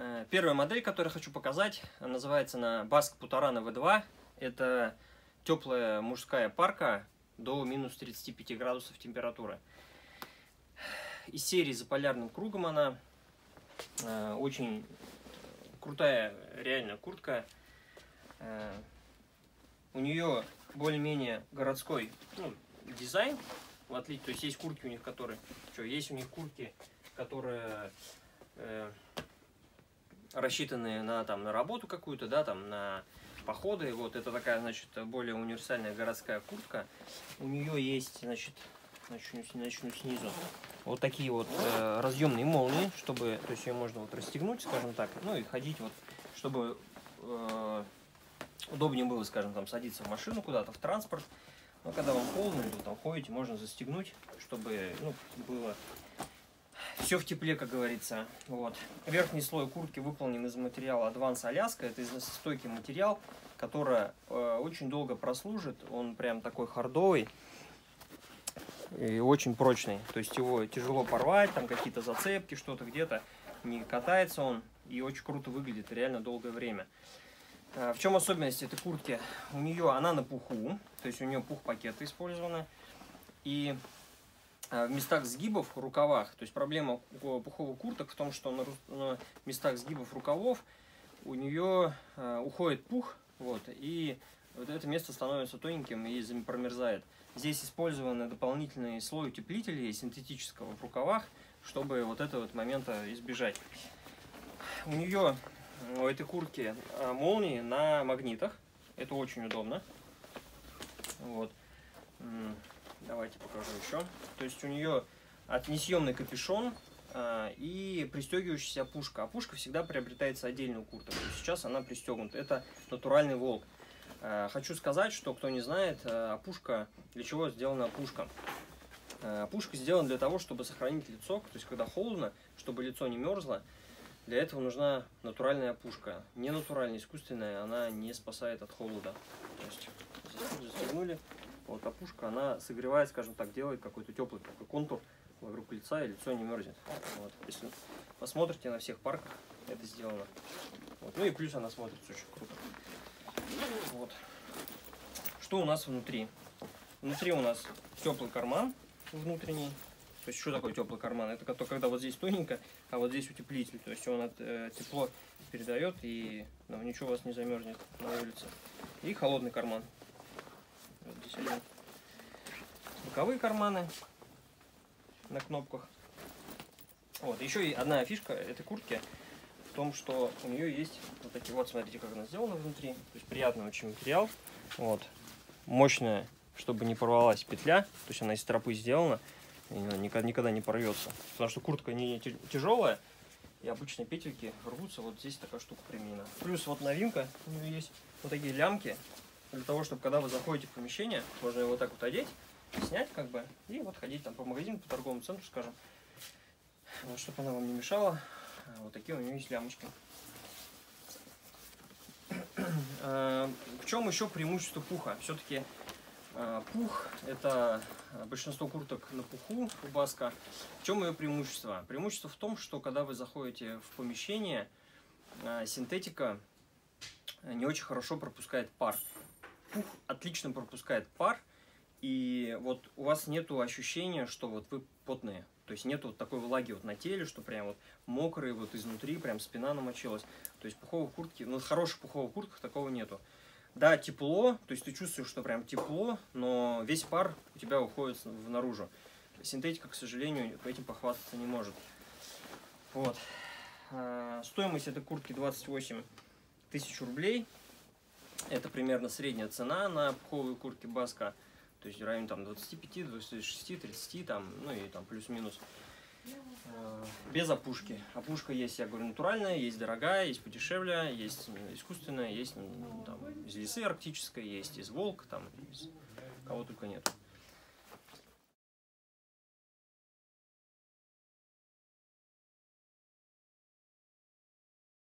Э, первая модель, которую хочу показать, называется на Баск Путарана V2. Это теплая мужская парка до минус 35 градусов температуры. Из серии за полярным кругом она э, очень крутая реально куртка. Э, у нее более-менее городской ну, дизайн, в отличие, то есть есть куртки у них, которые, что, есть у них куртки, которые рассчитанные на, там, на работу какую-то, да, там, на походы. Вот это такая, значит, более универсальная городская куртка. У нее есть, значит, начну, начну снизу. Вот такие вот э, разъемные молнии, чтобы, то есть ее можно вот расстегнуть, скажем так, ну и ходить вот, чтобы э, удобнее было, скажем, там садиться в машину куда-то, в транспорт. Но когда вам холодно, вы там ходите, можно застегнуть, чтобы ну, было все в тепле, как говорится. Вот. Верхний слой куртки выполнен из материала Advance Alaska. Это износостойкий материал, который э, очень долго прослужит. Он прям такой хардовый и очень прочный. То есть его тяжело порвать, там какие-то зацепки, что-то где-то. Не катается он и очень круто выглядит реально долгое время. Э, в чем особенность этой куртки? У нее она на пуху, то есть у нее пух-пакеты использованы. И в местах сгибов, рукавах. То есть проблема пуховых курток в том, что на, местах сгибов рукавов у нее э, уходит пух, вот, и вот это место становится тоненьким и промерзает. Здесь использованы дополнительные слой утеплителей синтетического в рукавах, чтобы вот этого вот момента избежать. У нее, у этой куртки, э, молнии на магнитах. Это очень удобно. Вот. Давайте покажу еще. То есть у нее несъемный капюшон а, и пристегивающаяся опушка. Опушка всегда приобретается отдельно у курток. Сейчас она пристегнута. Это натуральный волк. А, хочу сказать, что кто не знает, а, опушка, для чего сделана опушка. Опушка сделана для того, чтобы сохранить лицо, то есть когда холодно, чтобы лицо не мерзло. Для этого нужна натуральная опушка. Не натуральная, искусственная, она не спасает от холода. То есть застегнули, вот опушка, она согревает, скажем так, делает какой-то теплый такой контур вокруг лица, и лицо не мерзнет. Вот. Если посмотрите на всех парках, это сделано. Вот. Ну и плюс она смотрится очень круто. Вот. Что у нас внутри? Внутри у нас теплый карман внутренний. То есть что такое теплый карман? Это то, когда вот здесь тоненько, а вот здесь утеплитель. То есть он от, э, тепло передает и ну, ничего у вас не замерзнет на улице. И холодный карман один. Боковые карманы на кнопках. Вот, еще и одна фишка этой куртки в том, что у нее есть вот такие вот, смотрите, как она сделана внутри. То есть приятный очень материал. Вот, мощная, чтобы не порвалась петля. То есть она из тропы сделана. И никогда, никогда не порвется. Потому что куртка не тяжелая. И обычные петельки рвутся. Вот здесь такая штука применена. Плюс вот новинка. У нее есть вот такие лямки для того, чтобы когда вы заходите в помещение, можно его вот так вот одеть, снять как бы, и вот ходить там по магазину, по торговому центру, скажем, вот, чтобы она вам не мешала. Вот такие у нее есть лямочки. Э, в чем еще преимущество пуха? Все-таки э, пух – это большинство курток на пуху у Баска. В чем ее преимущество? Преимущество в том, что когда вы заходите в помещение, э, синтетика не очень хорошо пропускает пар пух отлично пропускает пар, и вот у вас нету ощущения, что вот вы потные. То есть нету вот такой влаги вот на теле, что прям вот мокрые вот изнутри, прям спина намочилась. То есть пуховой куртки, ну в хороших пуховых куртках такого нету. Да, тепло, то есть ты чувствуешь, что прям тепло, но весь пар у тебя уходит наружу. Синтетика, к сожалению, этим похвастаться не может. Вот. А, стоимость этой куртки 28 тысяч рублей. Это примерно средняя цена на пуховые куртки Баска. То есть в районе там 25, 26, 30, там, ну и там плюс-минус. Э, без опушки. Опушка есть, я говорю, натуральная, есть дорогая, есть подешевле, есть искусственная, есть ну, там, из лисы арктической, есть из волк, там, из кого только нет.